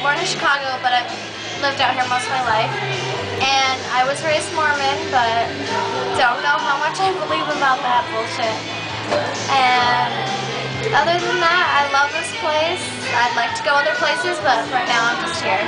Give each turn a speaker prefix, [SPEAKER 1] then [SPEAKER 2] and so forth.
[SPEAKER 1] born in Chicago, but I've lived out here most of my life. And I was raised Mormon, but don't know how much I believe about that bullshit. And other than that, I love this place. I'd like to go other places, but right now I'm just here.